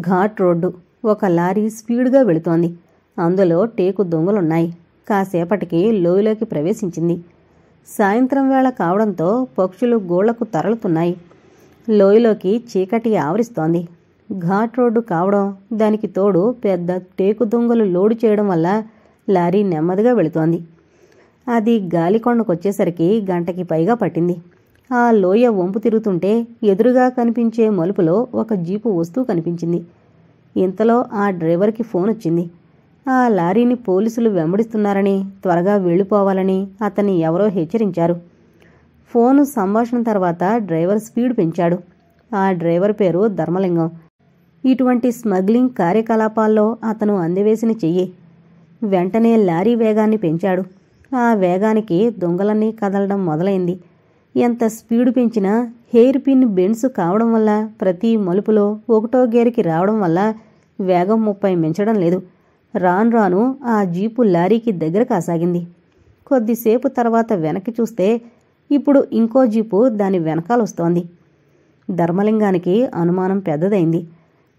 Ghat road ఒక lorry స్పీడ్గా వెళుతోంది. అందులో టేకు దొంగలున్నాయి. కాసేపటికి లోయలోకి ప్రవేశించింది. సాయంత్రం వేళ కావడంతో పక్షులు గోళ్ళకు తరలుతున్నాయి. లోయలోకి చీకటి ఆవరిస్తోంది. ఘాట్ రోడ్డు కావడం దానికి తోడు పెద్ద టేకు దొంగలు లోడు చేయడం వల్ల లారీ నెమ్మదిగా వెళుతోంది. అది గాలికొండకొచ్చేసరికి గంటకి పైగా పట్టింది. ఆ లోయ వంపు తిరుగుతుంటే ఎదురుగా కనిపించే మలుపులో ఒక జీపు వస్తూ కనిపించింది. ఇంతలో ఆ డ్రైవర్కి ఫోన్ వచ్చింది. ఆ లారీని పోలీసులు వెంబడిస్తున్నారని త్వరగా వెళ్ళిపోవాలని అతన్ని ఎవరో హెచ్చరించారు. ఫోను సంభాషణ తర్వాత డ్రైవర్ స్పీడ్ పెంచాడు. ఆ డ్రైవర్ పేరు ధర్మలింగం. ఇటువంటి స్మగ్లింగ్ కార్యకలాపాల్లో అతను అందివేసిన చెయ్యి. వెంటనే లారీ వేగాన్ని పెంచాడు. ఆ వేగానికి దొంగలన్నీ కదలడం మొదలైంది. ఎంత స్పీడు పెంచినా హెయిర్ పిన్ బెండ్స్ కావడం వల్ల ప్రతి మలుపులో ఒకటో గేర్కి రావడం వల్ల వేగం ముప్పై మించడం లేదు. రాను రాను ఆ జీపు లారీకి దగ్గర కాసాగింది. కొద్దిసేపు తర్వాత వెనక్కి చూస్తే ఇప్పుడు ఇంకో జీపు దాని వెనకాలొస్తోంది. ధర్మలింగానికి అనుమానం పెద్దదైంది.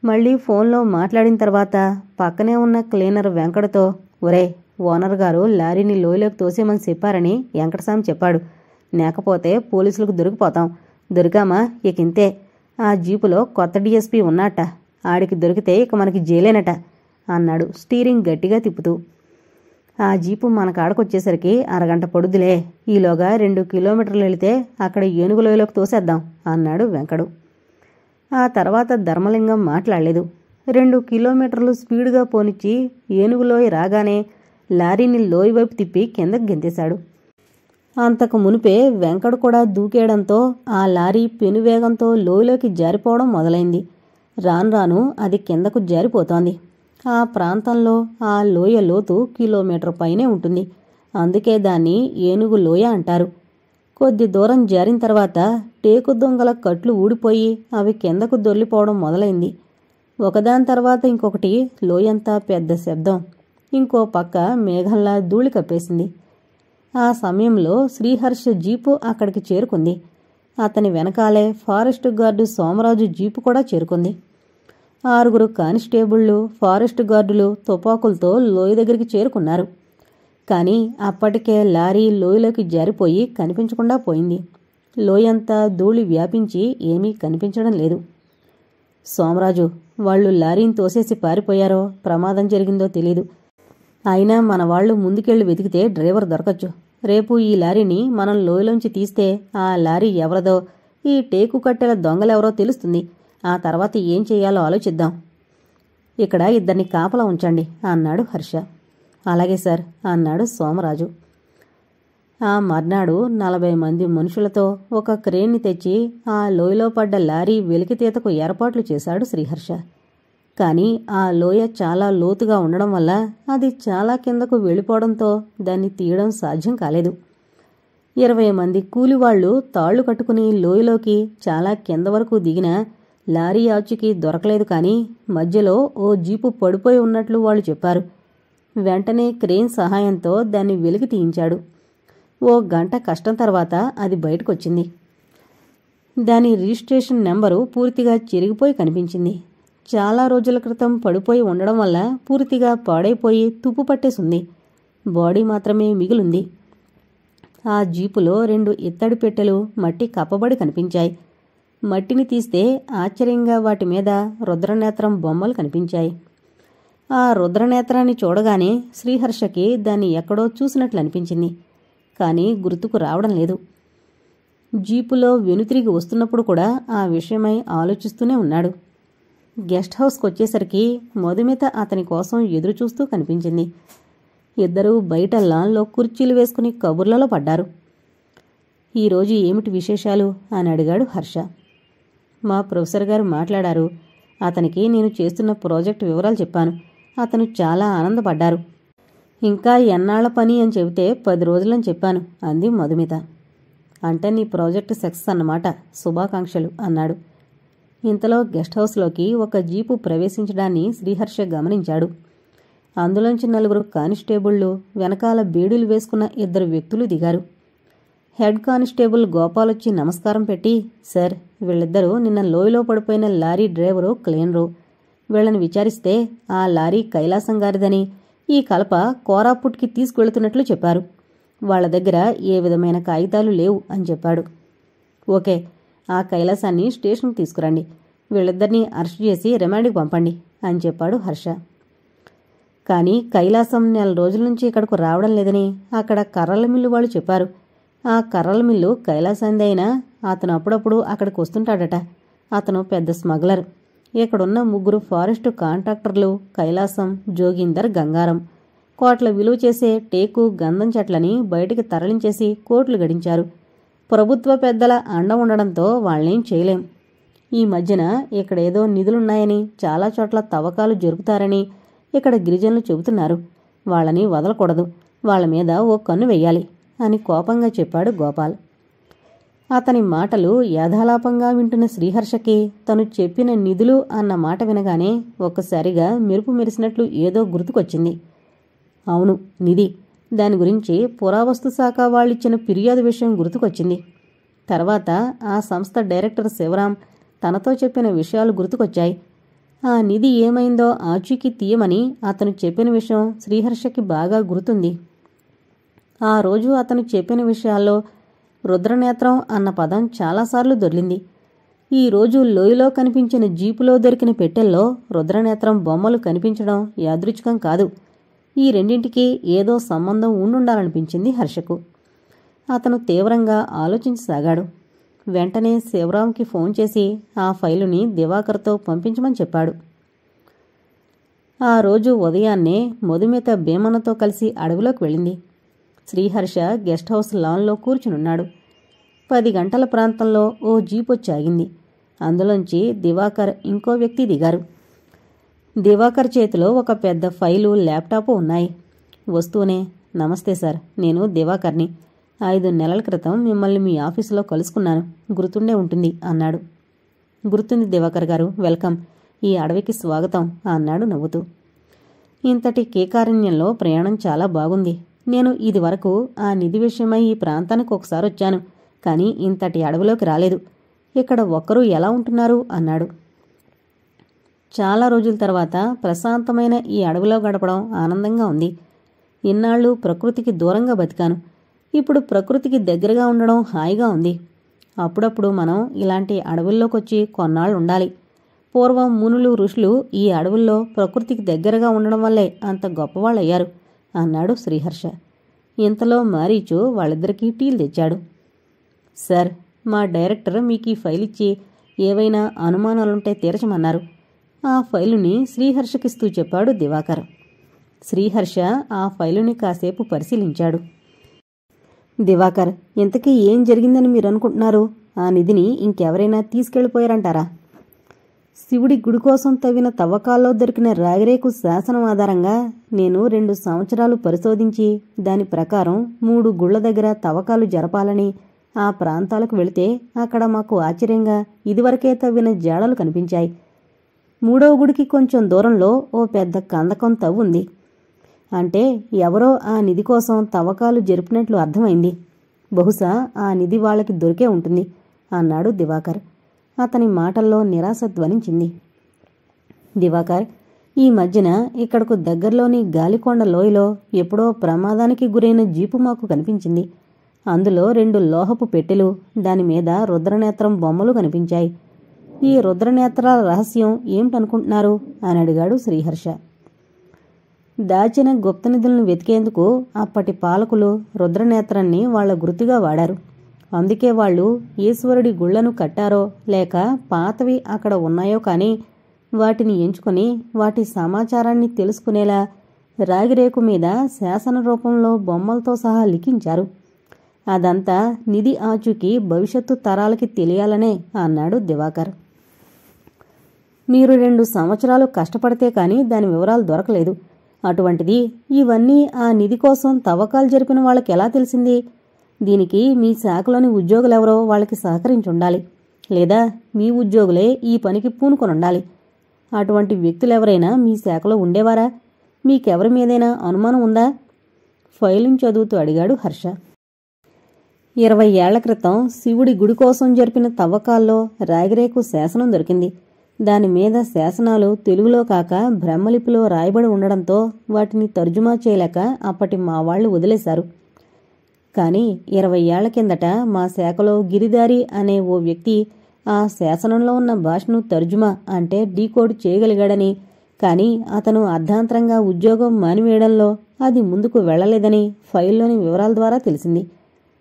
మళ్ళీ ఫోన్లో మాట్లాడిన తర్వాత పక్కనే ఉన్న క్లీనర్ వెంకటతో ఒరే ఓనర్ గారు లారీని లోయలోకి తోసేమని చెప్పారని వెంకటస్వామి చెప్పాడు. లేకపోతే పోలీసులకు దొరికిపోతాం. దొరికామా? ఇక ఇంతే. ఆ జీపులో కొత్త డీఎస్పీ ఉన్నట్ట ఆడికి దొరికితే ఇక మనకి జైలేనట అన్నాడు స్టీరింగ్ గట్టిగా తిప్పుతూ. ఆ జీపు మన కాడకొచ్చేసరికి అరగంట పడుద్దులే. ఈలోగా రెండు కిలోమీటర్లు వెళితే అక్కడ ఏనుగులోయలోకి తోసేద్దాం అన్నాడు వెంకడు. ఆ తర్వాత ధర్మలింగం మాట్లాడలేదు. రెండు కిలోమీటర్లు స్పీడ్గా పోనిచ్చి ఏనుగులోయ రాగానే లారీని లోయ వైపు తిప్పి కిందకు గెంతేశాడు. అంతకు మునిపే వెంకడు కూడా దూకేయడంతో ఆ లారీ పెనువేగంతో లోయలోకి జారిపోవడం మొదలైంది. రాను రాను అది కిందకు జారిపోతోంది. ఆ ప్రాంతంలో ఆ లోయ లోతు కిలోమీటర్ పైనే ఉంటుంది. అందుకే దాన్ని ఏనుగు లోయ అంటారు. కొద్ది దూరం జారిన తర్వాత టేకు దొంగల కట్లు ఊడిపోయి అవి కిందకు దొర్లిపోవడం మొదలైంది. ఒకదాని తర్వాత ఇంకొకటి లోయంతా పెద్ద శబ్దం. ఇంకో పక్క మేఘంలా ధూళి కప్పేసింది. ఆ సమయంలో శ్రీహర్ష జీపు అక్కడికి చేరుకుంది. అతని వెనకాలే ఫారెస్ట్ గార్డు సోమరాజు జీపు కూడా చేరుకుంది. ఆరుగురు కానిస్టేబుళ్ళు ఫారెస్ట్ గార్డులు తుపాకులతో లోయ దగ్గరికి చేరుకున్నారు. కానీ అప్పటికే లారీ లోయలోకి జారిపోయి కనిపించకుండా పోయింది. లోయంతా ధూళి వ్యాపించి ఏమీ కనిపించడం లేదు. సోమరాజు వాళ్ళు లారీని తోసేసి పారిపోయారో ప్రమాదం జరిగిందో తెలీదు. అయినా మన వాళ్ళు ముందుకెళ్ళి వెతికితే డ్రైవర్ దొరకచ్చు. రేపు ఈ లారీని మనం లోయలోంచి తీస్తే ఆ లారీ ఎవరదో ఈ టేకు కట్టెల దొంగలెవరో తెలుస్తుంది. ఆ తర్వాత ఏం చేయాలో ఆలోచిద్దాం. ఇక్కడ ఇద్దరిని కాపలా ఉంచండి అన్నాడు హర్ష. అలాగే సార్ అన్నాడు సోమరాజు. ఆ మర్నాడు నలభై మంది మనుషులతో ఒక క్రేన్ని తెచ్చి ఆ లోయలో పడ్డ లారీ వెలికితీతకు ఏర్పాట్లు చేశాడు శ్రీహర్ష. కానీ ఆ లోయ చాలా లోతుగా ఉండడం వల్ల అది చాలా కిందకు వెళ్ళిపోవడంతో దాన్ని తీయడం సాధ్యం కాలేదు. ఇరవై మంది కూలివాళ్ళు తాళ్ళు కట్టుకుని లోయలోకి చాలా కింద వరకు దిగిన లారీ ఆచుకి దొరకలేదు కానీ మధ్యలో ఓ జీపు పడిపోయి ఉన్నట్లు వాళ్ళు చెప్పారు. వెంటనే క్రేన్ సహాయంతో దాన్ని వెలికి తీయించాడు. ఓ గంట కష్టం తర్వాత అది బయటకొచ్చింది. దాని రిజిస్ట్రేషన్ నెంబరు పూర్తిగా చిరిగిపోయి కనిపించింది. చాలా రోజుల క్రితం పడిపోయి ఉండడం వల్ల పూర్తిగా పాడైపోయి తుప్పు పట్టేసింది. బాడీ మాత్రమే మిగిలింది. ఆ జీపులో రెండు ఇత్తడి పెట్టెలు మట్టి కప్పబడి కనిపించాయి. మట్టిని తీస్తే ఆశ్చర్యంగా వాటి మీద రుద్రనేత్రం బొమ్మలు కనిపించాయి. ఆ రుద్రనేత్రాన్ని చూడగానే శ్రీహర్షకి దాన్ని ఎక్కడో చూసినట్లు అనిపించింది. కానీ గుర్తుకు రావడం లేదు. జీపులో వెనుతిరిగి వస్తున్నప్పుడు కూడా ఆ విషయమై ఆలోచిస్తూనే ఉన్నాడు. గెస్ట్ హౌస్కి వచ్చేసరికి మధుమిత అతని కోసం ఎదురుచూస్తూ కనిపించింది. ఇద్దరూ బయట లాన్లో కుర్చీలు వేసుకుని కబుర్లలో పడ్డారు. ఈరోజు ఏమిటి విశేషాలు? అని అడిగాడు హర్ష. మా ప్రొఫెసర్ గారు మాట్లాడారు. అతనికి నేను చేస్తున్న ప్రాజెక్ట్ వివరాలు చెప్పాను. అతను చాలా ఆనందపడ్డారు. ఇంకా ఎన్నాళ్ళ పని అని చెబితే పది రోజులని చెప్పాను అంది మధుమిత. అంటే నీ ప్రాజెక్ట్ సక్సెస్ అన్నమాట శుభాకాంక్షలు అన్నాడు. ఇంతలో గెస్ట్ హౌస్లోకి ఒక జీపు ప్రవేశించడాన్ని శ్రీహర్ష గమనించాడు. అందులోంచి నలుగురు కానిస్టేబుళ్ళు వెనకాల బీడులు వేసుకున్న ఇద్దరు వ్యక్తులు దిగారు. హెడ్ కానిస్టేబుల్ గోపాలొచ్చి నమస్కారం పెట్టి సార్ వీళ్ళిద్దరూ నిన్న లోయలో పడిపోయిన లారీ డ్రైవరు క్లీనరు. వీళ్ళని విచారిస్తే ఆ లారీ కైలాసం గారిదని ఈ కలప కోరాపుట్కి తీసుకువెళుతున్నట్లు చెప్పారు. వాళ్ళ దగ్గర ఏ విధమైన కాగితాలు లేవు అని చెప్పాడు. ఓకే ఆ కైలాసాన్ని స్టేషన్కి తీసుకురండి. వీళ్ళిద్దరినీ అరెస్ట్ చేసి రిమాండ్కి పంపండి అని చెప్పాడు హర్ష. కానీ కైలాసం నెల రోజుల నుంచి ఇక్కడకు రావడం లేదని అక్కడ కర్రల మిల్లు వాళ్ళు చెప్పారు. ఆ కర్రల మిల్లు కైలాసంది అయినా అతను అప్పుడప్పుడు అక్కడికి వస్తుంటాడట. అతను పెద్ద స్మగ్లర్. ఇక్కడున్న ముగ్గురు ఫారెస్ట్ కాంట్రాక్టర్లు కైలాసం జోగిందర్ గంగారం. కోట్ల విలువ చేసే టేకు గంధం చెట్లని బయటికి తరలించేసి కోట్లు గడించారు. ప్రభుత్వ పెద్దల అండ ఉండడంతో వాళ్ళేం చేయలేం. ఈ మధ్యన ఇక్కడేదో నిధులున్నాయని చాలా చోట్ల తవ్వకాలు జరుపుతారని ఇక్కడ గిరిజనులు చెబుతున్నారు. వాళ్ళని వదలకూడదు. వాళ్ళ మీద ఓ కన్ను వెయ్యాలి అని కోపంగా చెప్పాడు గోపాల్. అతని మాటలు యథాలాపంగా వింటున్న శ్రీహర్షకి తను చెప్పిన నిధులు అన్న మాట వినగానే ఒక్కసారిగా మెరుపు మెరిసినట్లు ఏదో గుర్తుకొచ్చింది. అవును నిధి. దాని గురించి పురావస్తు శాఖ వాళ్ళిచ్చిన ఫిర్యాదు విషయం గుర్తుకొచ్చింది. తర్వాత ఆ సంస్థ డైరెక్టర్ శివరాం తనతో చెప్పిన విషయాలు గుర్తుకొచ్చాయి. ఆ నిధి ఏమైందో ఆచూకీ తీయమని అతను చెప్పిన విషయం శ్రీహర్షకి బాగా గుర్తుంది. ఆ రోజు అతను చెప్పిన విషయాల్లో రుద్రనేత్రం అన్న పదం చాలాసార్లు దొర్లింది ఈ రోజు లోయలో కనిపించిన జీపులో దొరికిన పెట్టెల్లో రుద్రనేత్రం బొమ్మలు కనిపించడం యాదృచ్ఛికం కాదు. ఈ రెండింటికి ఏదో సంబంధం ఉండుండాలనిపించింది హర్షకు. అతను తీవ్రంగా ఆలోచించసాగాడు. వెంటనే శివరాంకి ఫోన్ చేసి ఆ ఫైలుని దివాకర్తో పంపించమని చెప్పాడు. ఆ రోజు ఉదయాన్నే మధుమిత భీమన్నతో కలిసి అడవిలోకి వెళ్ళింది. శ్రీహర్ష గెస్ట్ హౌస్ లాన్లో కూర్చునున్నాడు. పది గంటల ప్రాంతంలో ఓ జీప్ వచ్చాగింది అందులోంచి దివాకర్ ఇంకో వ్యక్తి దిగారు. దివాకర్ చేతిలో ఒక పెద్ద ఫైలు ల్యాప్టాప్ ఉన్నాయి. వస్తూనే నమస్తే సార్ నేను దివాకర్ని. ఐదు నెలల క్రితం మిమ్మల్ని మీ ఆఫీసులో కలుసుకున్నాను. గుర్తుండే ఉంటుంది అన్నాడు. గుర్తుంది దివాకర్ గారు వెల్కమ్. ఈ అడవికి స్వాగతం అన్నాడు నవ్వుతూ. ఇంతటి కేకారణ్యంలో ప్రయాణం చాలా బాగుంది. నేను ఇది వరకు ఆ నిధి విషయమై ఈ ప్రాంతానికి ఒకసారి వచ్చాను కానీ ఇంతటి అడవిలోకి రాలేదు. ఇక్కడ ఒక్కరూ ఎలా ఉంటున్నారు అన్నాడు. చాలా రోజుల తర్వాత ప్రశాంతమైన ఈ అడవిలో గడపడం ఆనందంగా ఉంది. ఇన్నాళ్ళు ప్రకృతికి దూరంగా బతికాను. ఇప్పుడు ప్రకృతికి దగ్గరగా ఉండడం హాయిగా ఉంది. అప్పుడప్పుడు మనం ఇలాంటి అడవుల్లోకొచ్చి కొన్నాళ్ళు ఉండాలి. పూర్వం మునులు ఋషులు ఈ అడవుల్లో ప్రకృతికి దగ్గరగా ఉండడం వల్లే అంత గొప్పవాళ్ళయ్యారు అన్నాడు శ్రీహర్ష. ఇంతలో మారీచు వాళ్ళిద్దరికీ టీలు తెచ్చాడు. సార్ మా డైరెక్టర్ మీకు ఈ ఫైల్ ఇచ్చి ఏవైనా అనుమానాలుంటే తీర్చమన్నారు. ఆ ఫైలుని శ్రీహర్షకిస్తూ చెప్పాడు దివాకర్. శ్రీహర్ష ఆ ఫైలుని కాసేపు పరిశీలించాడు. దివాకర్ ఇంతకీ ఏం జరిగిందని మీరు అనుకుంటున్నారు ఆ నిధిని ఇంకెవరైనా తీసుకెళ్ళిపోయారంటారా శివుడి గుడి కోసం తవ్విన తవ్వకాల్లో దొరికిన రాగిరేకు శాసనం ఆధారంగా నేను రెండు సంవత్సరాలు పరిశోధించి దాని ప్రకారం మూడు గుళ్ళ దగ్గర తవ్వకాలు జరపాలని ఆ ప్రాంతాలకు వెళితే అక్కడ మాకు ఆశ్చర్యంగా ఇదివరకే తవ్విన జాడలు కనిపించాయి. మూడవ గుడికి కొంచెం దూరంలో ఓ పెద్ద కందకం తవ్వుంది అంటే ఎవరో ఆ నిధి కోసం తవ్వకాలు జరిపినట్లు అర్థమైంది. బహుశా ఆ నిధి వాళ్ళకి దొరికే ఉంటుంది అన్నాడు దివాకర్. అతని మాటల్లో నిరాశ ధ్వనించింది. దివాకర్ ఈ మధ్యన ఇక్కడకు దగ్గరలోని గాలికొండ లోయలో ఎప్పుడో ప్రమాదానికి గురైన జీపు మాకు కనిపించింది. అందులో రెండు లోహపు పెట్టెలు దాని మీద రుద్రనేత్రం బొమ్మలు కనిపించాయి. ఈ రుద్రనేత్రాల రహస్యం ఏమిటనుకుంటున్నారు? అని అడిగాడు శ్రీహర్ష. దాచిన గుప్త నిధులను వెతికేందుకు అప్పటి పాలకులు రుద్రనేత్రాన్ని వాళ్ళ గుర్తుగా వాడారు. అందుకే వాళ్ళు ఈశ్వరుడి గుళ్ళను కట్టారో లేక పాతవి అక్కడ ఉన్నాయో కానీ వాటిని ఎంచుకొని వాటి సమాచారాన్ని తెలుసుకునేలా రాగిరేకు మీద శాసన రూపంలో బొమ్మలతో సహా లిఖించారు. అదంతా నిధి ఆచూకీ భవిష్యత్తు తరాలకి తెలియాలనే అన్నాడు దివాకర్. మీరు రెండు సంవత్సరాలు కష్టపడితే కానీ దాని వివరాలు దొరకలేదు. అటువంటిది ఇవన్నీ ఆ నిధి కోసం తవ్వకాలు జరిపిన వాళ్ళకి ఎలా తెలిసింది? దీనికి మీ శాఖలోని ఉద్యోగులెవరో వాళ్ళకి సహకరించుండాలి. లేదా మీ ఉద్యోగులే ఈ పనికి పూనుకొని ఉండాలి అటువంటి వ్యక్తులెవరైనా మీ శాఖలో ఉండేవారా? మీకెవరి మీదైనా అనుమానం ఉందా? ఫైలింగ్ చదువుతూ అడిగాడు హర్ష. ఇరవై ఏళ్ళ క్రితం శివుడి గుడి కోసం జరిపిన తవ్వకాల్లో రాగిరేకు శాసనం దొరికింది. దాని మీద శాసనాలు తెలుగులో కాక బ్రహ్మలిపిలో రాయబడి ఉండడంతో వాటిని తర్జుమా చేయలేక అప్పటి మా వాళ్ళు వదిలేశారు. కానీ ఇరవై ఏళ్ళ కిందట మా శాఖలో గిరిదారి అనే ఓ వ్యక్తి ఆ శాసనంలో ఉన్న భాషను తర్జుమా అంటే డీకోడ్ చేయగలిగాడని కానీ అతను అర్ధాంతరంగా ఉద్యోగం మానివేయడంలో అది ముందుకు వెళ్ళలేదని ఫైల్లోని వివరాల ద్వారా తెలిసింది.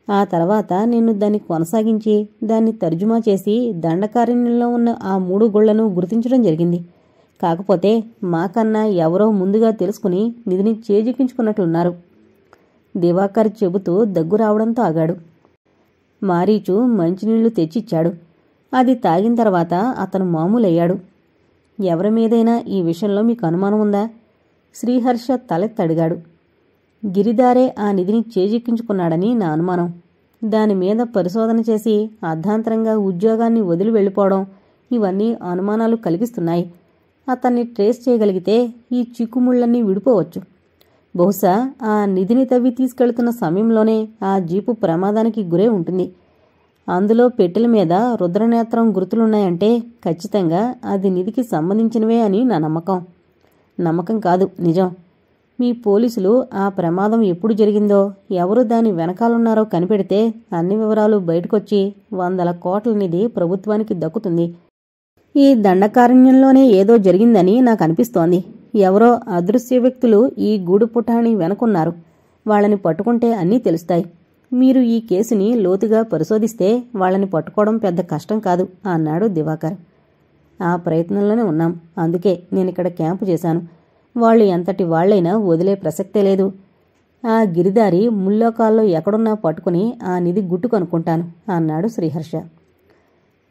ఆ తర్వాత నేను దాన్ని కొనసాగించి దాన్ని తర్జుమా చేసి దండకారణ్యంలో ఉన్న ఆ మూడు గుళ్ళను గుర్తించడం జరిగింది. కాకపోతే మాకన్నా ఎవరో ముందుగా తెలుసుకుని నిధిని చేజిక్కించుకున్నట్లున్నారు. దివాకర్ చెబుతూ దగ్గు రావడంతో ఆగాడు. మారీచు మంచినీళ్ళు తెచ్చిచ్చాడు. అది తాగిన తర్వాత అతను మామూలయ్యాడు. ఎవరి మీదైనా ఈ విషయంలో మీకు అనుమానం ఉందా? శ్రీహర్ష తలెత్తడిగాడు. గిరిదారే ఆ నిధిని చేజిక్కించుకున్నాడని నా అనుమానం. దాని మీద పరిశోధన చేసి అర్ధాంతరంగా ఉద్యోగాన్ని వదిలి వెళ్ళిపోవడం ఇవన్నీ అనుమానాలు కలిగిస్తున్నాయి. అతన్ని ట్రేస్ చేయగలిగితే ఈ చిక్కుముళ్ళన్నీ విడిపోవచ్చు. బహుశా ఆ నిధిని తవ్వి తీసుకెళ్తున్న సమయంలోనే ఆ జీపు ప్రమాదానికి గురై ఉంటుంది. అందులో పెట్టెల మీద రుద్రనేత్రం గుర్తులున్నాయంటే ఖచ్చితంగా అది నిధికి సంబంధించినవే అని నా నమ్మకం. నమ్మకం కాదు నిజం. మీ పోలీసులు ఆ ప్రమాదం ఎప్పుడు జరిగిందో ఎవరు దాని వెనకాలన్నారో కనిపెడితే అన్ని వివరాలు బయటకొచ్చి వందల కోట్ల నిధి ప్రభుత్వానికి దక్కుతుంది. ఈ దండకారణ్యంలోనే ఏదో జరిగిందని నాకు అనిపిస్తోంది. ఎవరో అదృశ్య వ్యక్తులు ఈ గూడు పుటాణి వెనుకున్నారు. వాళ్ళని పట్టుకుంటే అన్నీ తెలుస్తాయి. మీరు ఈ కేసుని లోతుగా పరిశోధిస్తే వాళ్ళని పట్టుకోవడం పెద్ద కష్టం కాదు అన్నాడు దివాకర్. ఆ ప్రయత్నంలోనే ఉన్నాం. అందుకే నేనిక్కడ క్యాంపు చేశాను. వాళ్ళు ఎంతటి వాళ్ళైనా వదిలే ప్రసక్తే లేదు. ఆ గిరిదారి ముల్లోకాల్లో ఎక్కడున్నా పట్టుకుని ఆ నిధి గుట్టు కనుక్కుంటాను అన్నాడు శ్రీహర్ష.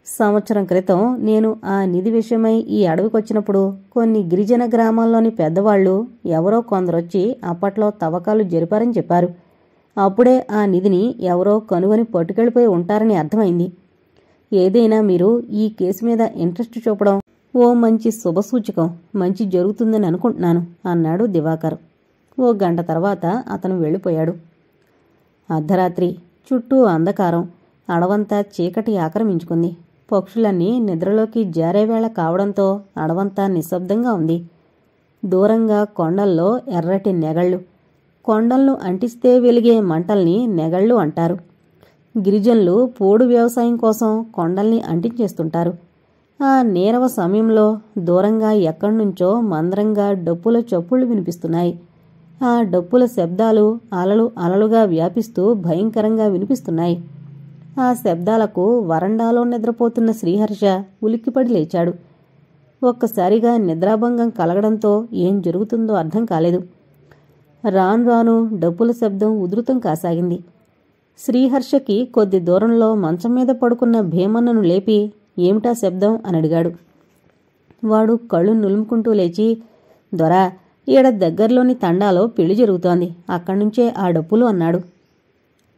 సంవత్సరం క్రితం నేను ఆ నిధి విషయమై ఈ అడవికొచ్చినప్పుడు కొన్ని గిరిజన గ్రామాల్లోని పెద్దవాళ్ళు ఎవరో కొందరొచ్చి అప్పట్లో తవ్వకాలు జరిపారని చెప్పారు. అప్పుడే ఆ నిధిని ఎవరో కనుగొని పట్టుకెళ్ళిపోయి ఉంటారని అర్థమైంది. ఏదైనా మీరు ఈ కేసు మీద ఇంట్రెస్ట్ చూపడం ఓ మంచి శుభసూచకం మంచి జరుగుతుందని అనుకుంటున్నాను అన్నాడు దివాకర్. ఓ గంట తర్వాత అతను వెళ్ళిపోయాడు. అర్ధరాత్రి చుట్టూ అంధకారం అడవంతా చీకటి ఆక్రమించుకుంది. పక్షులన్నీ నిద్రలోకి జారేవేళ కావడంతో అడవంతా నిశ్శబ్దంగా ఉంది. దూరంగా కొండల్లో ఎర్రటి నెగళ్ళు కొండలను అంటిస్తే వెలిగే మంటల్ని నెగళ్ళు అంటారు. గిరిజనులు పోడు వ్యవసాయం కోసం కొండల్ని అంటించేస్తుంటారు. ఆ నీరవ సమయంలో దూరంగా ఎక్కడ్నుంచో మందరంగా డప్పుల చప్పుళ్ళు వినిపిస్తున్నాయి. ఆ డప్పుల శబ్దాలు అలలు అలలుగా వ్యాపిస్తూ భయంకరంగా వినిపిస్తున్నాయి. ఆ శబ్దాలకు వరండాలో నిద్రపోతున్న శ్రీహర్ష ఉలిక్కిపడి లేచాడు. ఒక్కసారిగా నిద్రాభంగం కలగడంతో ఏం జరుగుతుందో అర్థం కాలేదు. రాను రాను డప్పుల శబ్దం ఉధృతం కాసాగింది. శ్రీహర్షకి కొద్ది దూరంలో మంచం మీద పడుకున్న భీమన్నను లేపి ఏమిటా శబ్దం? అని అడిగాడు. వాడు కళ్ళు నులుముకుంటూ లేచి దొరా ఈడ దగ్గరలోని తండాలో పెళ్ళి జరుగుతోంది. అక్కడ్నుంచే ఆ డప్పులు అన్నాడు.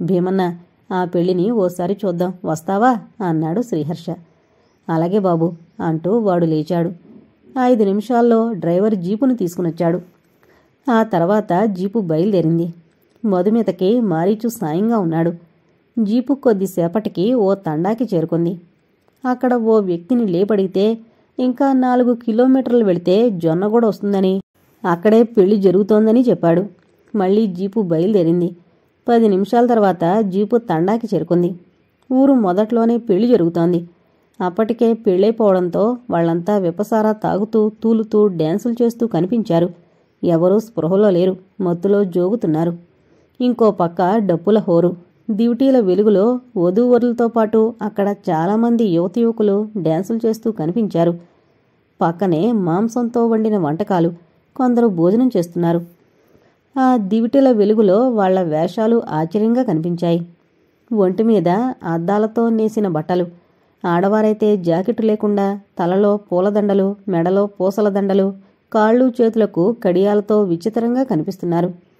భీమన్న ఆ పెళ్ళిని ఓసారి చూద్దాం. వస్తావా అన్నాడు శ్రీహర్ష. అలాగే బాబు అంటూ వాడు లేచాడు. ఐదు నిమిషాల్లో డ్రైవర్ జీపును తీసుకునొచ్చాడు. ఆ తర్వాత జీపు బయలుదేరింది. మధుమితకి మారీచు సాయంగా ఉన్నాడు. జీపు కొద్దిసేపటికి ఓ తండాకి చేరుకుంది. అక్కడ ఓ వ్యక్తిని లేపడిగితే ఇంకా నాలుగు కిలోమీటర్లు వెళితే జొన్న కూడా వస్తుందని. అక్కడే పెళ్ళి జరుగుతోందని చెప్పాడు. మళ్ళీ జీపు బయలుదేరింది. పది నిమిషాల తర్వాత జీపు తండాకి చేరుకుంది. ఊరు మొదట్లోనే పెళ్ళి జరుగుతోంది. అప్పటికే పెళ్ళైపోవడంతో వాళ్ళంతా విపసారా తాగుతూ తూలుతూ డ్యాన్సులు చేస్తూ కనిపించారు. ఎవరూ స్పృహలో లేరు. మత్తులో జోగుతున్నారు. ఇంకో పక్క డప్పుల హోరు. దివిటీల వెలుగులో వధూవరులతో పాటు అక్కడ చాలామంది యువత యువకులు డ్యాన్సులు చేస్తూ కనిపించారు. పక్కనే మాంసంతో వండిన వంటకాలు కొందరు భోజనం చేస్తున్నారు. ఆ దివిటీల వెలుగులో వాళ్ళ వేషాలు ఆశ్చర్యంగా కనిపించాయి. ఒంటి మీద అద్దాలతో నేసిన బట్టలు ఆడవారైతే జాకెట్ లేకుండా తలలో పూలదండలు మెడలో పూసల దండలు కాళ్ళు చేతులకు కడియాలతో విచిత్రంగా కనిపిస్తున్నారు.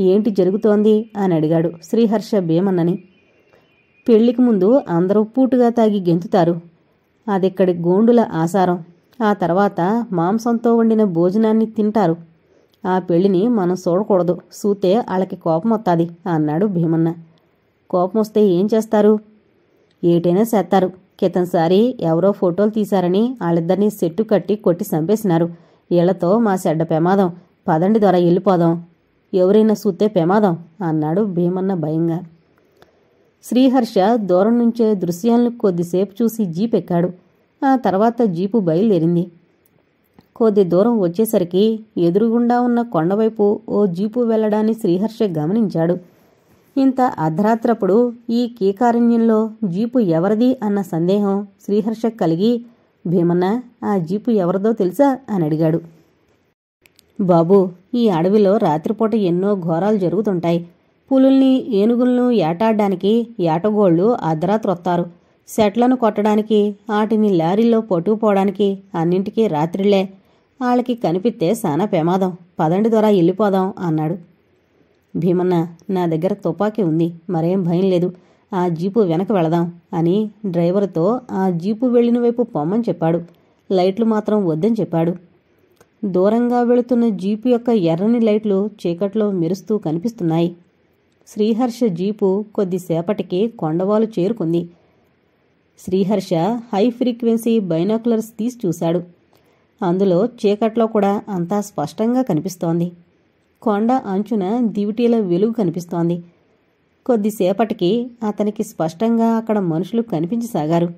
ఏంటి జరుగుతోంది అని అడిగాడు శ్రీహర్ష భీమన్నని. పెళ్ళికి ముందు అందరూ పూటుగా తాగి గెంతుతారు. అదిక్కడి గోండుల ఆసారం. ఆ తర్వాత మాంసంతో వండిన భోజనాన్ని తింటారు. ఆ పెళ్ళిని మనం చూడకూడదు. సూతే వాళ్ళకి కోపం వస్తుంది అన్నాడు భీమన్న. కోపం వస్తే ఏం చేస్తారు? ఏటైనా చేస్తారు. క్రితంసారి ఎవరో ఫోటోలు తీశారని వాళ్ళిద్దరినీ సెట్టు కట్టి కొట్టి చంపేసినారు. వీళ్ళతో మా చెడ్డ ప్రమాదం. పదండి ద్వారా వెళ్ళిపోదాం. ఎవరైనా సూతే ప్రమాదం అన్నాడు భీమన్న భయంగా. శ్రీహర్ష దూరం నుంచే దృశ్యాలను కొద్దిసేపు చూసి జీప్ ఎక్కాడు ఆ తర్వాత జీపు బయలుదేరింది. కొద్ది దూరం వచ్చేసరికి ఎదురుగుండా ఉన్న కొండవైపు ఓ జీపు వెళ్ళడాన్ని శ్రీహర్ష గమనించాడు. ఇంత అర్ధరాత్రప్పుడు ఈ కీకారణ్యంలో జీపు ఎవరిది అన్న సందేహం శ్రీహర్ష కలిగి భీమన్న ఆ జీపు ఎవరిదో తెలుసా? అని అడిగాడు. బాబు ఈ అడవిలో రాత్రిపూట ఎన్నో ఘోరాలు జరుగుతుంటాయి. పులుల్ని ఏనుగులను ఏటాడడానికి ఏటగోళ్ళు అర్ధరాత్రి వస్తారు సెట్లను కొట్టడానికి వాటిని లారీలో పట్టుకుపోవడానికి అన్నింటికీ రాత్రిలే వాళ్ళకి కనిపిస్తే సానా ప్రమాదం పదండి ద్వారా వెళ్ళిపోదాం అన్నాడు. భీమన్న నా దగ్గర తుపాకీ ఉంది. మరేం భయం లేదు. ఆ జీపు వెనక వెళదాం అని డ్రైవర్తో ఆ జీపు వెళ్ళిన వైపు పొమ్మని చెప్పాడు. లైట్లు మాత్రం వద్దని చెప్పాడు. దూరంగా వెళుతున్న జీపు యొక్క ఎర్రని లైట్లు చీకట్లో మెరుస్తూ కనిపిస్తున్నాయి. శ్రీహర్ష జీపు కొద్దిసేపటికి కొండవాలు చేరుకుంది. శ్రీహర్ష హై ఫ్రీక్వెన్సీ బైనాకులర్స్ తీసి చూశాడు. అందులో చీకట్లో కూడా అంతా స్పష్టంగా కనిపిస్తోంది. కొండ అంచున దివిటీల వెలుగు కనిపిస్తోంది. కొద్దిసేపటికి అతనికి స్పష్టంగా అక్కడ మనుషులు కనిపించసాగారు.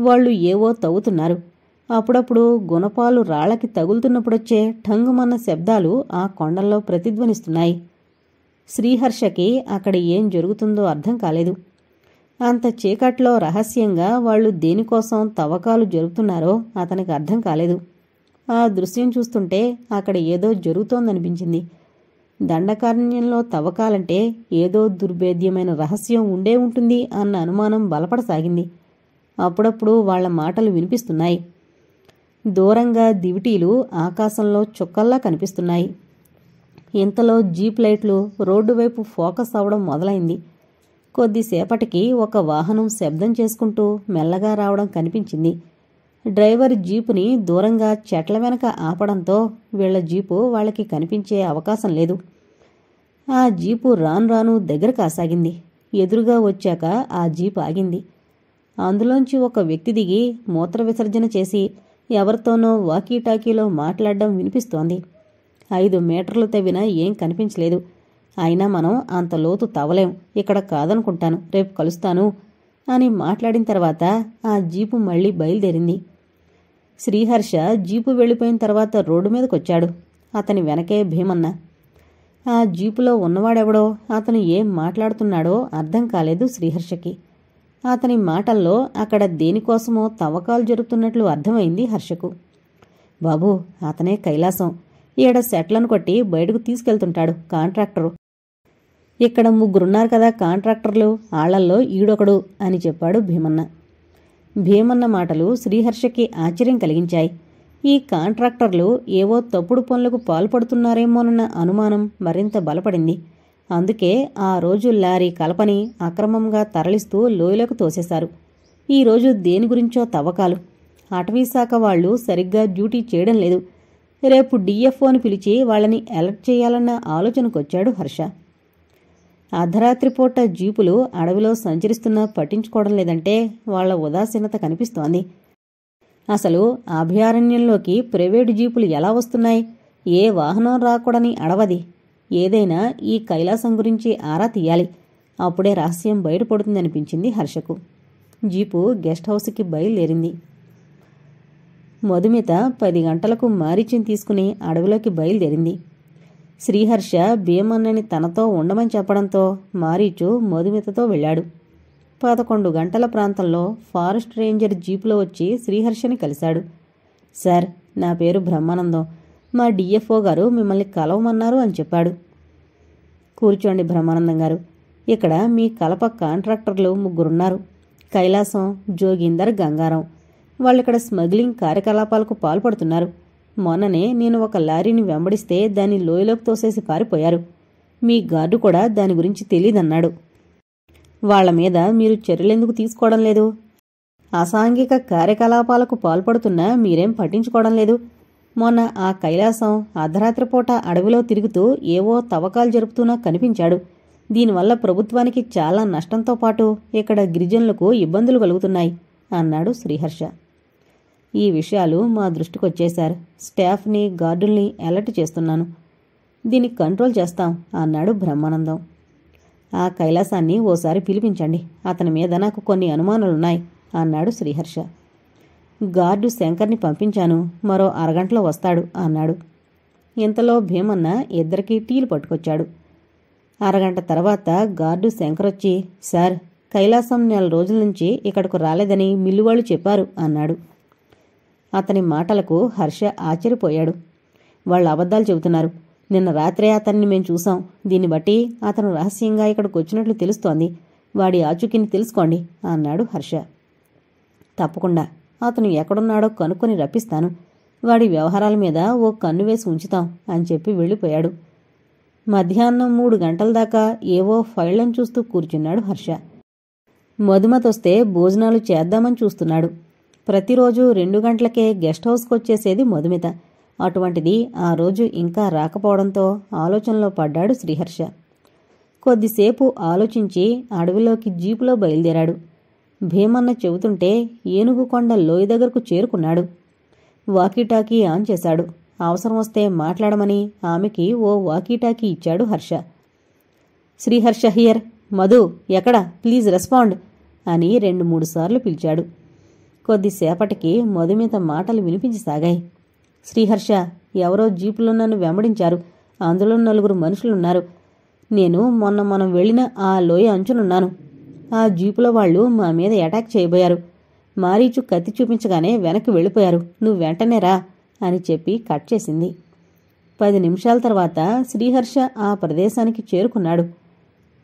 వాళ్ళు ఏవో తవ్వుతున్నారు. అప్పుడప్పుడు గుణపాలు రాళ్ళకి తగులుతున్నప్పుడొచ్చే ఠంగుమన్న శబ్దాలు ఆ కొండల్లో ప్రతిధ్వనిస్తున్నాయి. శ్రీహర్షకి అక్కడ ఏం జరుగుతుందో అర్థం కాలేదు. అంత చీకట్లో రహస్యంగా వాళ్ళు దేనికోసం తవ్వకాలు జరుపుతున్నారో అతనికి అర్థం కాలేదు. ఆ దృశ్యం చూస్తుంటే అక్కడ ఏదో జరుగుతోందనిపించింది. దండకారణ్యంలో తవ్వకాలంటే ఏదో దుర్భేద్యమైన రహస్యం ఉండే ఉంటుంది అన్న అనుమానం బలపడసాగింది. అప్పుడప్పుడు వాళ్ళ మాటలు వినిపిస్తున్నాయి. దూరంగా దివిటీలు ఆకాశంలో చుక్కల్లా కనిపిస్తున్నాయి. ఇంతలో జీప్ లైట్లు రోడ్డు వైపు ఫోకస్ అవడం మొదలైంది. కొద్దిసేపటికి ఒక వాహనం శబ్దం చేసుకుంటూ మెల్లగా రావడం కనిపించింది. డ్రైవర్ జీపుని దూరంగా చెట్ల వెనక ఆపడంతో వీళ్ళ జీపు వాళ్ళకి కనిపించే అవకాశం లేదు. ఆ జీపు రాను రాను దగ్గర కాసాగింది. ఎదురుగా వచ్చాక ఆ జీప్ ఆగింది. అందులోంచి ఒక వ్యక్తి దిగి మూత్ర విసర్జన చేసి ఎవరితోనో వాకీటాకీలో మాట్లాడడం వినిపిస్తోంది. ఐదు మీటర్లు తవ్వినా ఏం కనిపించలేదు. అయినా మనం అంత లోతు తవ్వలేం. ఇక్కడ కాదనుకుంటాను. రేపు కలుస్తాను అని మాట్లాడిన తర్వాత ఆ జీపు మళ్ళీ బయలుదేరింది. శ్రీహర్ష జీపు వెళ్ళిపోయిన తర్వాత రోడ్డు మీదకొచ్చాడు. అతని వెనకే భీమన్న. ఆ జీపులో ఉన్నవాడెవడో అతను ఏం మాట్లాడుతున్నాడో అర్థం కాలేదు శ్రీహర్షకి. అతని మాటల్లో అక్కడ దేనికోసమో తవ్వకాలు జరుగుతున్నట్లు అర్థమైంది హర్షకు. బాబూ అతనే కైలాసం. ఈడ సెట్లను కొట్టి బయటకు తీసుకెళ్తుంటాడు కాంట్రాక్టరు. ఇక్కడ ముగ్గురున్నారు కదా కాంట్రాక్టర్లు ఆళ్ళల్లో ఈడొకడు అని చెప్పాడు భీమన్న. భీమన్న మాటలు శ్రీహర్షకి ఆశ్చర్యం కలిగించాయి. ఈ కాంట్రాక్టర్లు ఏవో తప్పుడు పనులకు పాల్పడుతున్నారేమోనన్న అనుమానం మరింత బలపడింది. అందుకే ఆ రోజు లారీ కలపని అక్రమంగా తరలిస్తూ లోయలోకి తోసేశారు. ఈరోజు దేని గురించో తవ్వకాలు. అటవీశాఖ వాళ్ళు సరిగ్గా డ్యూటీ చేయడం లేదు. రేపు డిఎఫ్ఓని పిలిచి వాళ్ళని అలర్ట్ చేయాలన్న ఆలోచనకొచ్చాడు హర్ష. అర్ధరాత్రి పూట జీపులు అడవిలో సంచరిస్తున్నా పట్టించుకోవడం లేదంటే వాళ్ళ ఉదాసీనత కనిపిస్తోంది. అసలు అభయారణ్యంలోకి ప్రైవేటు జీపులు ఎలా వస్తున్నాయి? ఏ వాహనం రాకూడని అడవది? ఏదైనా ఈ కైలాసం గురించి ఆరా తీయాలి. అప్పుడే రహస్యం బయటపడుతుందనిపించింది హర్షకు. జీపు గెస్ట్ హౌస్కి బయలుదేరింది. మధుమిత పది గంటలకు మారీచిని తీసుకుని అడవిలోకి బయలుదేరింది. శ్రీహర్ష భీమన్నని తనతో ఉండమని చెప్పడంతో మారీచు మధుమితతో వెళ్ళాడు. పదకొండు గంటల ప్రాంతంలో ఫారెస్ట్ రేంజర్ జీపులో వచ్చి శ్రీహర్షని కలిశాడు. సార్ నా పేరు బ్రహ్మానందం. మా డిఎఫ్ఓ గారు మిమ్మల్ని కలవమన్నారు అని చెప్పాడు. కూర్చోండి బ్రహ్మానందం గారు. ఇక్కడ మీ కలప కాంట్రాక్టర్లు ముగ్గురున్నారు. కైలాసం జోగిందర్ గంగారం. వాళ్ళిక్కడ స్మగ్లింగ్ కార్యకలాపాలకు పాల్పడుతున్నారు. మొన్ననే నేను ఒక లారీని వెంబడిస్తే దాన్ని లోయలోకి తోసేసి పారిపోయారు. మీ గార్డు కూడా దాని గురించి తెలీదన్నాడు. వాళ్ళ మీద మీరు చర్యలెందుకు తీసుకోవడం లేదు? అసాంఘిక కార్యకలాపాలకు పాల్పడుతున్నా మీరేం పట్టించుకోవడం లేదు. మొన్న ఆ కైలాసం అర్ధరాత్రిపూట అడవిలో తిరుగుతూ ఏవో తవ్వకాలు జరుపుతూనా కనిపించాడు. దీనివల్ల ప్రభుత్వానికి చాలా నష్టంతో పాటు ఇక్కడ గిరిజనులకు ఇబ్బందులు కలుగుతున్నాయి అన్నాడు శ్రీహర్ష. ఈ విషయాలు మా దృష్టికొచ్చేశారు స్టాఫ్ని గార్డుల్ని అలర్ట్ చేస్తున్నాను. దీన్ని కంట్రోల్ చేస్తాం అన్నాడు బ్రహ్మానందం. ఆ కైలాసాన్ని ఓసారి పిలిపించండి. అతని మీద నాకు కొన్ని అనుమానాలున్నాయి అన్నాడు శ్రీహర్ష. గార్డు శంకర్ని పంపించాను. మరో అరగంటలో వస్తాడు అన్నాడు. ఇంతలో భీమన్న ఇద్దరికీ టీలు పట్టుకొచ్చాడు. అరగంట తర్వాత గార్డు శంకర్ వచ్చి సార్ కైలాసం నెల రోజుల నుంచి ఇక్కడకు రాలేదని మిల్లు వాళ్ళు చెప్పారు అన్నాడు. అతని మాటలకు హర్ష ఆశ్చర్యపోయాడు. వాళ్ళు అబద్ధాలు చెబుతున్నారు. నిన్న రాత్రే అతన్ని మేం చూసాం. దీన్ని బట్టి అతను రహస్యంగా ఇక్కడికి వచ్చినట్లు తెలుస్తోంది. వాడి ఆచూకీని తెలుసుకోండి అన్నాడు హర్ష. తప్పకుండా. అతను ఎక్కడున్నాడో కనుక్కొని రప్పిస్తాను. వాడి వ్యవహారాల మీద ఓ కన్ను వేసి ఉంచుతాం అని చెప్పి వెళ్ళిపోయాడు. మధ్యాహ్నం మూడు గంటల దాకా ఏవో ఫైళ్ళను చూస్తూ కూర్చున్నాడు హర్ష. మధుమతొస్తే భోజనాలు చేద్దామని చూస్తున్నాడు. ప్రతిరోజు రెండు గంటలకే గెస్ట్ హౌస్కి వచ్చేసేది మధుమిత. అటువంటిది ఆ రోజు ఇంకా రాకపోవడంతో ఆలోచనలో పడ్డాడు శ్రీహర్ష. కొద్దిసేపు ఆలోచించి అడవిలోకి జీపులో బయలుదేరాడు. భీమన్న చెబుతుంటే ఏనుగు కొండ లోయ దగ్గరకు చేరుకున్నాడు. వాకీటాకీ ఆన్ చేశాడు. అవసరం వస్తే మాట్లాడమని ఆమెకి ఓ వాకీటాకీ ఇచ్చాడు హర్ష. శ్రీహర్ష హియర్ మధు ఎక్కడ? ప్లీజ్ రెస్పాండ్ అని రెండు మూడు సార్లు పిలిచాడు. కొద్దిసేపటికి మధుమిత మాటలు వినిపించసాగాయి. శ్రీహర్ష ఎవరో జీపులో నన్ను వెంబడించారు. అందులో నలుగురు మనుషులున్నారు. నేను మొన్న మనం వెళ్ళిన ఆ లోయ అంచునున్నాను. ఆ జీపులో వాళ్ళు మా మీద అటాక్ చేయబోయారు. మారీచు కత్తి చూపించగానే వెనక్కి వెళ్ళిపోయారు. నువ్వు వెంటనే రా అని చెప్పి కట్ చేసింది. పది నిమిషాల తర్వాత శ్రీహర్ష ఆ ప్రదేశానికి చేరుకున్నాడు.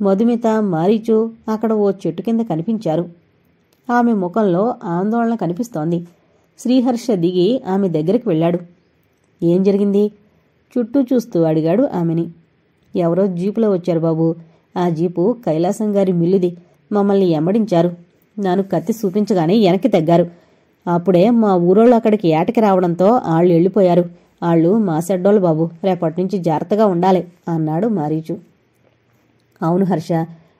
మధుమిత మారీచు అక్కడ ఓ చెట్టు కింద కనిపించారు. ఆమె ముఖంలో ఆందోళన కనిపిస్తోంది. శ్రీహర్ష దిగి ఆమె దగ్గరికి వెళ్ళాడు. ఏం జరిగింది? చుట్టూ చూస్తూ అడిగాడు ఆమెని. ఎవరో జీపులో వచ్చారు బాబు. ఆ జీపు కైలాసం గారి మిల్లుది. మమ్మల్ని ఎమ్మడించారు. నన్ను కత్తి చూపించగానే వెనక్కి తగ్గారు. అప్పుడే మా ఊరోళ్ళు అక్కడికి ఏటకి రావడంతో ఆళ్ళు వెళ్ళిపోయారు. ఆళ్ళు మా సెడ్డోళ్ళు బాబు రేపటి నుంచి జాగ్రత్తగా ఉండాలి అన్నాడు మారీచు. అవును హర్ష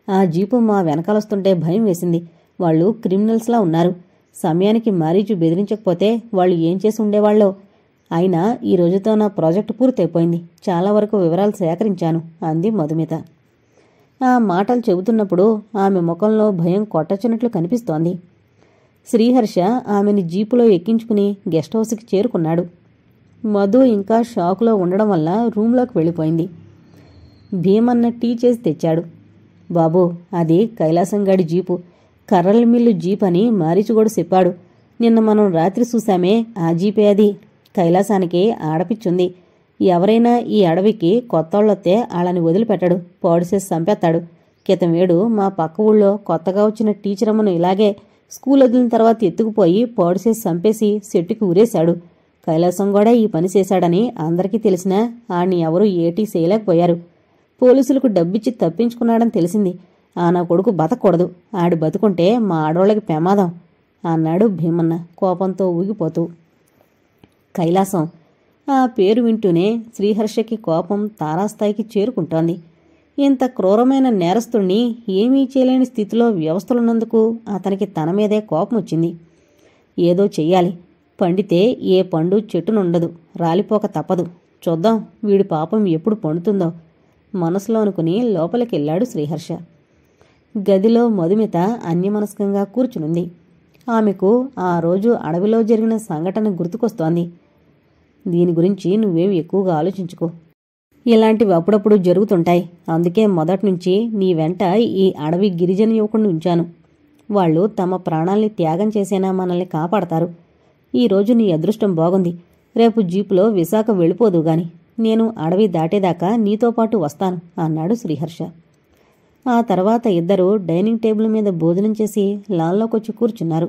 ఆ జీపు మా వెనకాలొస్తుంటే భయం వేసింది. వాళ్ళు క్రిమినల్స్లా ఉన్నారు. సమయానికి మారీచు బెదిరించకపోతే వాళ్ళు ఏం చేసి ఉండేవాళ్ళో? అయినా ఈ రోజుతో నా ప్రాజెక్టు పూర్తయిపోయింది. చాలా వరకు వివరాలు సేకరించాను అంది మధుమిత. ఆ మాటలు చెబుతున్నప్పుడు ఆమె ముఖంలో భయం కొట్టచ్చినట్లు కనిపిస్తోంది. శ్రీహర్ష ఆమెని జీపులో ఎక్కించుకుని గెస్ట్ హౌస్కి చేరుకున్నాడు. మధు ఇంకా షాకులో ఉండడం వల్ల రూమ్లోకి వెళ్ళిపోయింది. భీమన్న టీ చేసి తెచ్చాడు. బాబు అది కైలాసంగాడి జీపు. కర్రల మిల్లు జీప్ అని మారిచుగోడు చెప్పాడు. నిన్న మనం రాత్రి చూశామే ఆ జీపే అది. కైలాసానికి ఆడపిచ్చుంది. ఎవరైనా ఈ అడవికి కొత్తోళ్ళొత్తే వాళ్ళని వదిలిపెట్టడు పాడుసేసి చంపేస్తాడు కితమేడు మా పక్క ఊళ్ళో కొత్తగా వచ్చిన టీచర్ అమ్మను ఇలాగే స్కూల్ వదిలిన తర్వాత ఎత్తుకుపోయి పాడుసేసి చంపేసి చెట్టుకి ఊరేశాడు. కైలాసం కూడా ఈ పని చేశాడని అందరికీ తెలిసినా ఆడిని ఎవరూ ఏటీ చేయలేకపోయారు. పోలీసులకు డబ్బిచ్చి తప్పించుకున్నాడని తెలిసింది. ఆ నా కొడుకు బతకూడదు ఆడు బతుకుంటే మా ఆడవాళ్ళకి ప్రమాదం అన్నాడు భీమన్న కోపంతో ఊగిపోతూ. కైలాసం ఆ పేరు వింటూనే శ్రీహర్షకి కోపం తారాస్థాయికి చేరుకుంటోంది. ఇంత క్రూరమైన నేరస్తుణ్ణి ఏమీ చేయలేని స్థితిలో వ్యవస్థలున్నందుకు అతనికి తన మీదే కోపం వచ్చింది ఏదో చెయ్యాలి. పండితే ఏ పండు చెట్టునుండదు. రాలిపోక తప్పదు. చూద్దాం వీడి పాపం ఎప్పుడు పండుతుందో. మనసులో అనుకుని లోపలికెళ్ళాడు శ్రీహర్ష. గదిలో మధుమిత అన్యమనస్కంగా కూర్చునుంది. ఆమెకు ఆ రోజు అడవిలో జరిగిన సంఘటన గుర్తుకొస్తోంది. దీని గురించి నువ్వేం ఎక్కువగా ఆలోచించుకో. ఇలాంటివి అప్పుడప్పుడు జరుగుతుంటాయి. అందుకే మొదట్నుంచి నీ వెంట ఈ అడవి గిరిజన యువకుడిని ఉంచాను. వాళ్ళు తమ ప్రాణాల్ని త్యాగం చేసేనా మనల్ని కాపాడతారు. ఈ రోజు నీ అదృష్టం బాగుంది. రేపు జీపులో విశాఖ వెళ్ళిపోదు గాని. నేను అడవి దాటేదాకా నీతో పాటు వస్తాను అన్నాడు శ్రీహర్ష. ఆ తర్వాత ఇద్దరూ డైనింగ్ టేబుల్ మీద భోజనం చేసి లాన్లోకొచ్చి కూర్చున్నారు.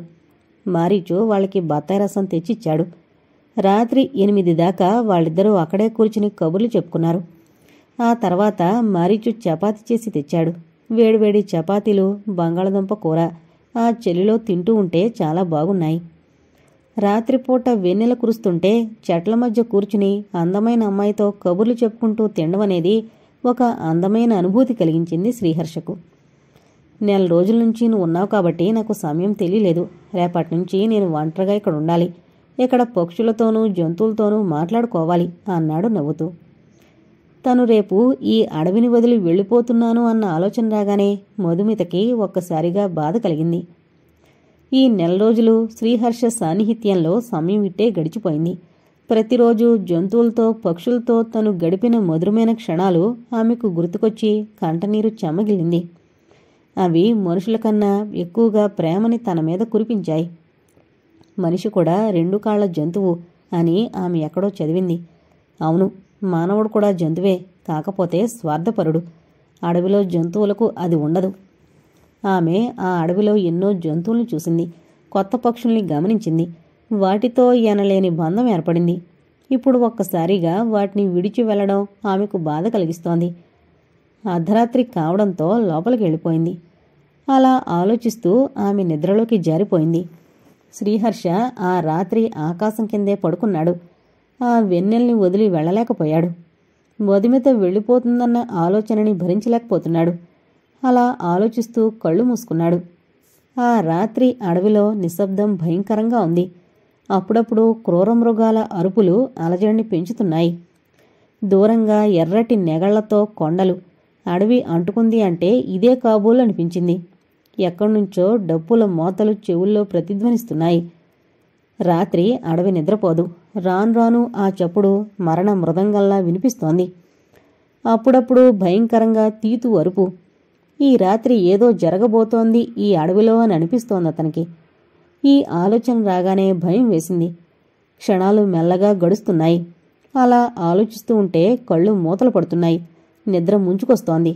మారీచు వాళ్ళకి బత్తాయి రసం తెచ్చిచ్చాడు. రాత్రి ఎనిమిది దాకా వాళ్ళిద్దరూ అక్కడే కూర్చుని కబుర్లు చెప్పుకున్నారు. ఆ తర్వాత మారీచు చపాతి చేసి తెచ్చాడు. వేడివేడి చపాతీలు బంగాళదుంప కూర ఆ చెల్లిలో తింటూ ఉంటే చాలా బాగున్నాయి. రాత్రిపూట వెన్నెల కురుస్తుంటే చెట్ల మధ్య కూర్చుని అందమైన అమ్మాయితో కబుర్లు చెప్పుకుంటూ తినడం అనేది ఒక అందమైన అనుభూతి కలిగించింది శ్రీహర్షకు. నెల రోజుల నుంచి నువ్వు ఉన్నావు కాబట్టి నాకు సమయం తెలియలేదు. రేపటి నుంచి నేను ఒంటరిగా ఇక్కడ ఉండాలి. ఇక్కడ పక్షులతోనూ జంతువులతోనూ మాట్లాడుకోవాలి అన్నాడు నవ్వుతూ. తను రేపు ఈ అడవిని వదిలి వెళ్ళిపోతున్నాను అన్న ఆలోచన రాగానే మధుమితకి ఒక్కసారిగా బాధ కలిగింది. ఈ నెల రోజులు శ్రీహర్ష సాన్నిహిత్యంలో సమయం ఇట్టే గడిచిపోయింది. ప్రతిరోజు జంతువులతో పక్షులతో తను గడిపిన మధురమైన క్షణాలు ఆమెకు గుర్తుకొచ్చి కంటనీరు చెమ్మగిలింది అవి మనుషుల కన్నా ఎక్కువగా ప్రేమని తన మీద కురిపించాయి. మనిషి కూడా రెండు కాళ్ళ జంతువు అని ఆమె ఎక్కడో చదివింది. అవును మానవుడు కూడా జంతువే కాకపోతే స్వార్థపరుడు. అడవిలో జంతువులకు అది ఉండదు. ఆమె ఆ అడవిలో ఎన్నో జంతువులను చూసింది కొత్త పక్షుల్ని గమనించింది వాటితో ఎనలేని బంధం ఏర్పడింది. ఇప్పుడు ఒక్కసారిగా వాటిని విడిచి వెళ్ళడం ఆమెకు బాధ కలిగిస్తోంది. అర్ధరాత్రి కావడంతో లోపలికి వెళ్ళిపోయింది. అలా ఆలోచిస్తూ ఆమె నిద్రలోకి జారిపోయింది. శ్రీహర్ష ఆ రాత్రి ఆకాశం కిందే పడుకున్నాడు. ఆ వెన్నెల్ని వదిలి వెళ్ళలేకపోయాడు. వదిమిత వెళ్ళిపోతుందన్న ఆలోచనని భరించలేకపోతున్నాడు. అలా ఆలోచిస్తూ కళ్ళు మూసుకున్నాడు. ఆ రాత్రి అడవిలో నిశ్శబ్దం భయంకరంగా ఉంది. అప్పుడప్పుడు క్రూరమృగాల అరుపులు అలజడిని పెంచుతున్నాయి. దూరంగా ఎర్రటి నెగళ్ళతో కొండలు. అడవి అంటుకుంది అంటే ఇదే కాబోలు అనిపించింది. ఎక్కడ్నుంచో డప్పుల మోతలు చెవుల్లో ప్రతిధ్వనిస్తున్నాయి. రాత్రి అడవి నిద్రపోదు. రాను రాను ఆ చప్పుడు మరణ మృదంగల్లా వినిపిస్తోంది. అప్పుడప్పుడు భయంకరంగా తీతు అరుపు. ఈ రాత్రి ఏదో జరగబోతోంది ఈ అడవిలో అని అనిపిస్తోంది అతనికి. ఈ ఆలోచన రాగానే భయం వేసింది. క్షణాలు మెల్లగా గడుస్తున్నాయి. అలా ఆలోచిస్తూ ఉంటే కళ్ళు మూతలు పడుతున్నాయి. నిద్ర ముంచుకొస్తోంది.